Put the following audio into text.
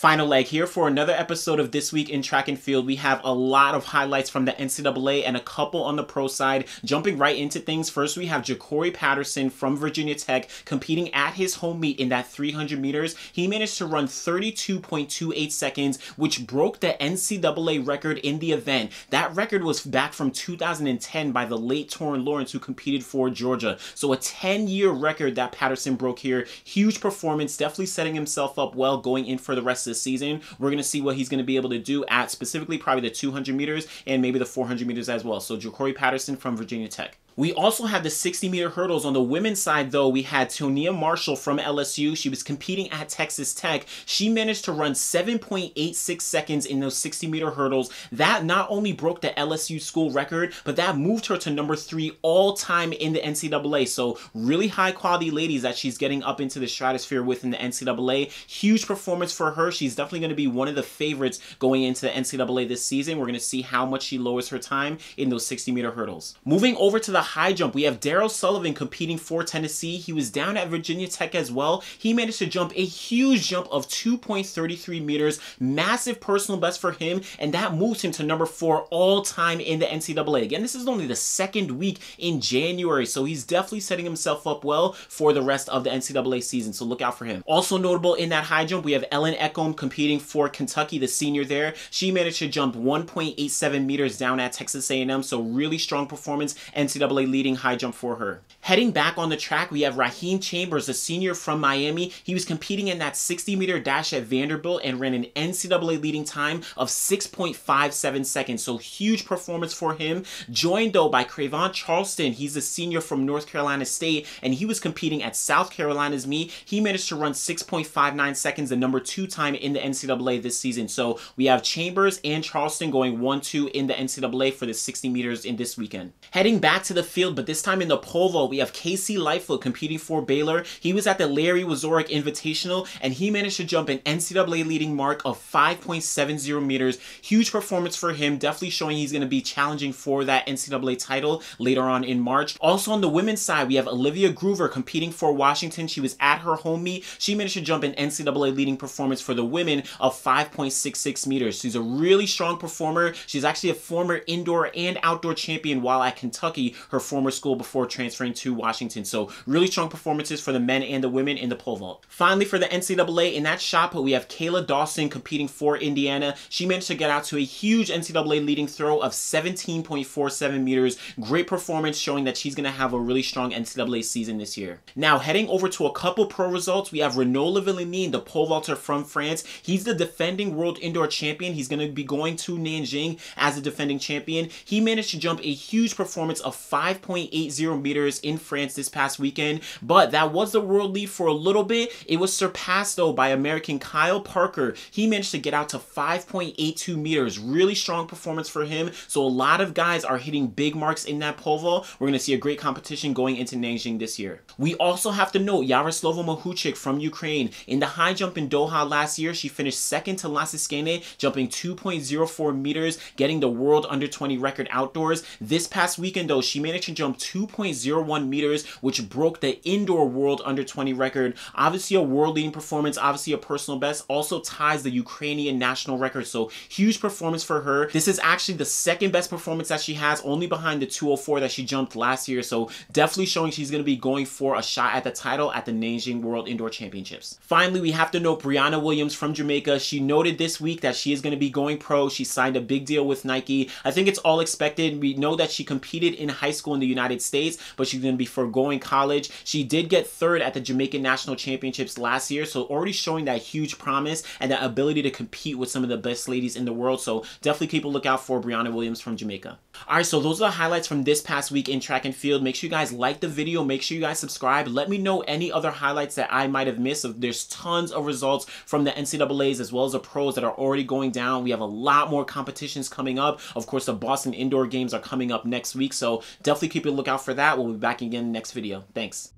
Final leg here for another episode of This Week in Track and Field. We have a lot of highlights from the NCAA and a couple on the pro side. Jumping right into things, first we have Jacory Patterson from Virginia Tech competing at his home meet in that 300 meters. He managed to run 32.28 seconds, which broke the NCAA record in the event. That record was back from 2010 by the late Torrin Lawrence, who competed for Georgia. So a 10 year record that Patterson broke here. Huge performance, definitely setting himself up well going in for the rest this season. We're going to see what he's going to be able to do at specifically probably the 200 meters and maybe the 400 meters as well. So Jacory Patterson from Virginia Tech. We also have the 60 meter hurdles. On the women's side, though, we had Tonea Marshall from LSU. She was competing at Texas Tech. She managed to run 7.86 seconds in those 60 meter hurdles. That not only broke the LSU school record, but that moved her to number three all time in the NCAA. So, really high quality ladies that she's getting up into the stratosphere with in the NCAA. Huge performance for her. She's definitely going to be one of the favorites going into the NCAA this season. We're going to see how much she lowers her time in those 60 meter hurdles. Moving over to the high jump, we have Darryl Sullyvan competing for Tennessee. He was down at Virginia Tech as well. He managed to jump a huge jump of 2.33 meters, massive personal best for him, and that moves him to number four all time in the NCAA. Again, this is only the second week in January, so he's definitely setting himself up well for the rest of the NCAA season, so look out for him. Also notable in that high jump, we have Ellen Ekholm competing for Kentucky, the senior there. She managed to jump 1.87 meters down at Texas A&M, so really strong performance. NCAA leading high jump for her. Heading back on the track, we have Raheem Chambers, a senior from Miami. He was competing in that 60 meter dash at Vanderbilt and ran an NCAA leading time of 6.57 seconds. So huge performance for him. Joined though by Cravont Charleston. He's a senior from North Carolina State and he was competing at South Carolina's meet. He managed to run 6.59 seconds, the number two time in the NCAA this season. So we have Chambers and Charleston going 1-2 in the NCAA for the 60 meters in this weekend. Heading back to the field, but this time in the pole vault, we have KC Lightfoot competing for Baylor. He was at the Larry Wieczorek Invitational, and he managed to jump an NCAA leading mark of 5.70 meters. Huge performance for him, definitely showing he's going to be challenging for that NCAA title later on in March. Also on the women's side, we have Olivia Gruver competing for Washington. She was at her home meet. She managed to jump an NCAA leading performance for the women of 5.66 meters. She's a really strong performer. She's actually a former indoor and outdoor champion while at Kentucky, her former school before transferring to Washington. So really strong performances for the men and the women in the pole vault. Finally, for the NCAA, in that shot put, we have Khayla Dawson competing for Indiana. She managed to get out to a huge NCAA leading throw of 17.47 meters. Great performance showing that she's going to have a really strong NCAA season this year. Now, heading over to a couple pro results, we have Renaud Lavillenie, the pole vaulter from France. He's the defending world indoor champion. He's going to be going to Nanjing as a defending champion. He managed to jump a huge performance of 5.80 meters in France this past weekend, but that was the world lead for a little bit. It was surpassed though by American Kyle Parker. He managed to get out to 5.82 meters. Really strong performance for him. So a lot of guys are hitting big marks in that pole vault. We're going to see a great competition going into Nanjing this year. We also have to note Yaroslava Mahuchikh from Ukraine. In the high jump in Doha last year, she finished second to Lasitskene, jumping 2.04 meters, getting the world under 20 record outdoors. This past weekend though, she managed jump 2.01 meters, which broke the indoor world under 20 record. Obviously a world leading performance, obviously a personal best, also ties the Ukrainian national record. So huge performance for her. This is actually the second best performance that she has, only behind the 204 that she jumped last year. So definitely showing she's going to be going for a shot at the title at the Nanjing World Indoor Championships. Finally, we have to note Briana Williams from Jamaica. She noted this week that she is going to be going pro. She signed a big deal with Nike. I think it's all expected. We know that she competed in high school in the United States, but she's going to be foregoing college. She did get third at the Jamaican National Championships last year, so already showing that huge promise and that ability to compete with some of the best ladies in the world. So definitely keep a lookout for Briana Williams from Jamaica. All right, so those are the highlights from this past week in track and field. Make sure you guys like the video. Make sure you guys subscribe. Let me know any other highlights that I might have missed. There's tons of results from the NCAAs as well as the pros that are already going down. We have a lot more competitions coming up. Of course, the Boston Indoor Games are coming up next week, so definitely keep a lookout for that. We'll be back again next video. Thanks.